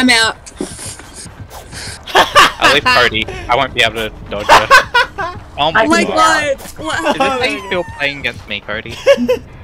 I'm out. I leave Cody. I won't be able to dodge her. Oh my Oh my god. god. Is this how you feel playing against me, Cody?